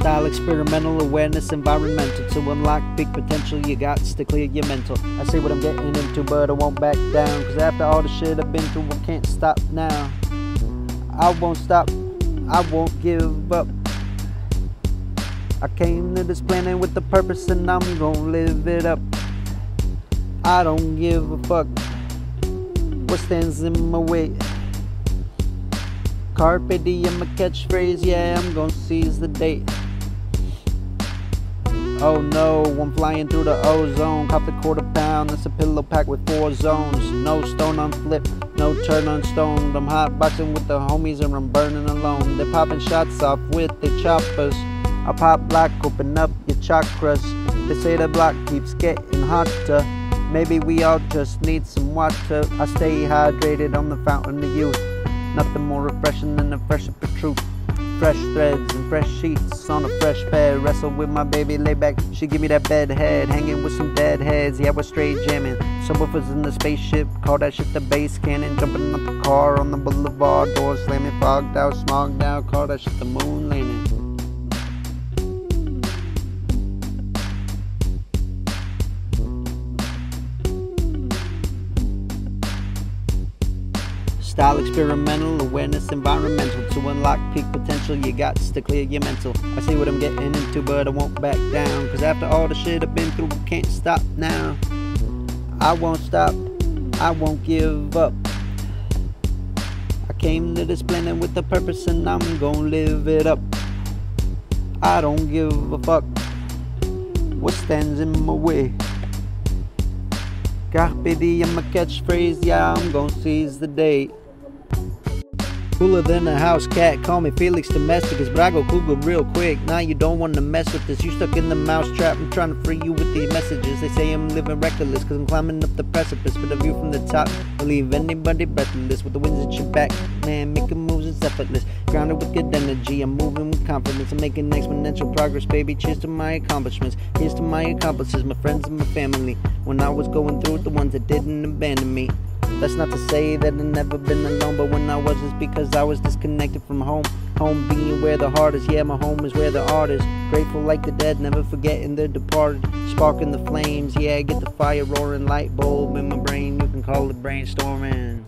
Style experimental awareness, environmental. To unlock big potential, you got to clear your mental. I see what I'm getting into, but I won't back down. Cause after all the shit I've been through, I can't stop now. I won't stop, I won't give up. I came to this planet with a purpose and I'm gonna live it up. I don't give a fuck what stands in my way. Carpe diem, a catchphrase, yeah, I'm gonna seize the date. Oh no, I'm flying through the ozone. Cop the quarter pound, that's a pillow pack with four zones. No stone on flip, no turn on stone. I'm hot boxing with the homies and I'm burning alone. They're popping shots off with the choppers. I pop block, open up your chakras. They say the block keeps getting hotter. Maybe we all just need some water. I stay hydrated on the fountain of youth. Nothing more refreshing than a fresh sip of truth. Fresh threads and fresh sheets on a fresh bed. Wrestle with my baby, lay back. She give me that bed head, hanging with some dead heads. Yeah, we're straight jamming. Subwoofers in the spaceship, call that shit the bass cannon. Jumping up the car on the boulevard, doors slamming, fogged out, smogged out. Call that shit the moon landing. Style experimental, awareness environmental. To unlock peak potential, you got to clear your mental. I see what I'm getting into, but I won't back down. Cause after all the shit I've been through, I can't stop now. I won't stop, I won't give up. I came to this planet with a purpose and I'm gonna live it up. I don't give a fuck what stands in my way. Carpe diem, a catchphrase, yeah, I'm gonna seize the day. Cooler than a house cat, call me Felix Domesticus, but I go Google real quick. Now you don't wanna mess with this, you stuck in the mouse trap. I'm trying to free you with the messages. They say I'm living reckless, cause I'm climbing up the precipice. But a view from the top will leave anybody breathless. With the winds at your back, man, making moves is effortless. Grounded with good energy, I'm moving with confidence. I'm making exponential progress, baby. Cheers to my accomplishments. Here's to my accomplices, my friends and my family. When I was going through it, the ones that didn't abandon me. That's not to say that I've never been alone, but when I was, it's because I was disconnected from home. Home being where the heart is, yeah, my home is where the art is. Grateful like the dead, never forgetting the departed. Sparking the flames, yeah, get the fire roaring, light bulb in my brain, you can call it brainstorming.